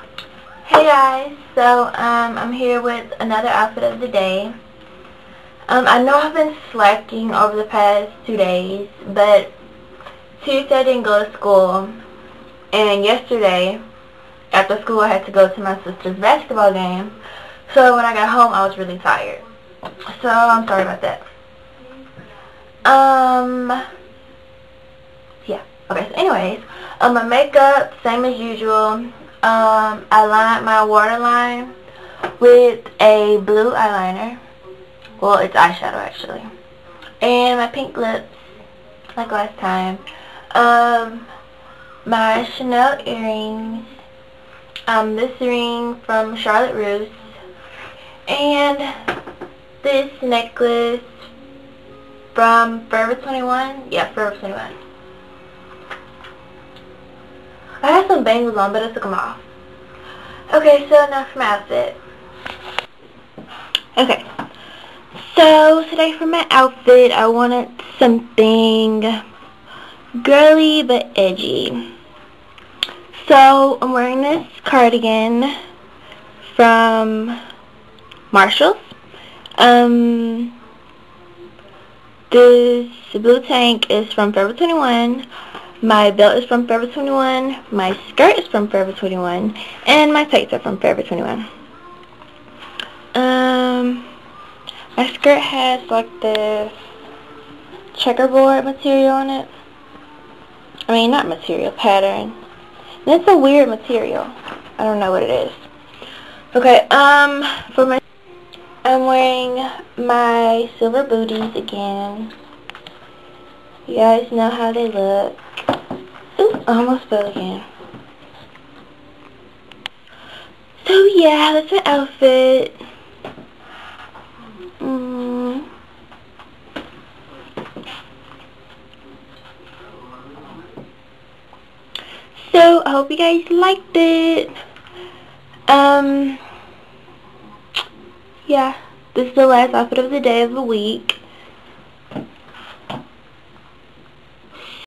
Hey guys, so um, I'm here with another outfit of the day. Um, I know I've been slacking over the past two days, but Tuesday I didn't go to school, and yesterday after school I had to go to my sister's basketball game, so when I got home I was really tired. So I'm sorry about that. Um, yeah, okay, so anyways, um, my makeup, same as usual. Um, I lined my waterline with a blue eyeliner. Well, it's eyeshadow actually. And my pink lips, like last time. Um, my Chanel earrings. Um, this ring from Charlotte Russe. And this necklace from Forever 21. Yeah, Forever 21. I had some bangles on, but I took them off. Okay, so now for my outfit. Okay. So, today for my outfit, I wanted something girly but edgy. So, I'm wearing this cardigan from Marshalls. Um, this blue tank is from Forever 21. My belt is from Forever 21. My skirt is from Forever 21. And my tights are from Forever 21. Um, my skirt has like this checkerboard material on it. I mean, not material, pattern. And it's a weird material. I don't know what it is. Okay, um, for my, I'm wearing my silver booties again. You guys know how they look. Almost fell again. So yeah, that's my outfit. Mm. So I hope you guys liked it. Um, yeah, this is the last outfit of the day of the week.